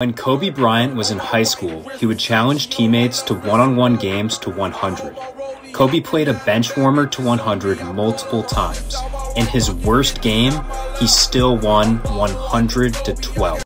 When Kobe Bryant was in high school, he would challenge teammates to one-on-one games to 100. Kobe played a bench warmer to 100 multiple times. In his worst game, he still won 100 to 12.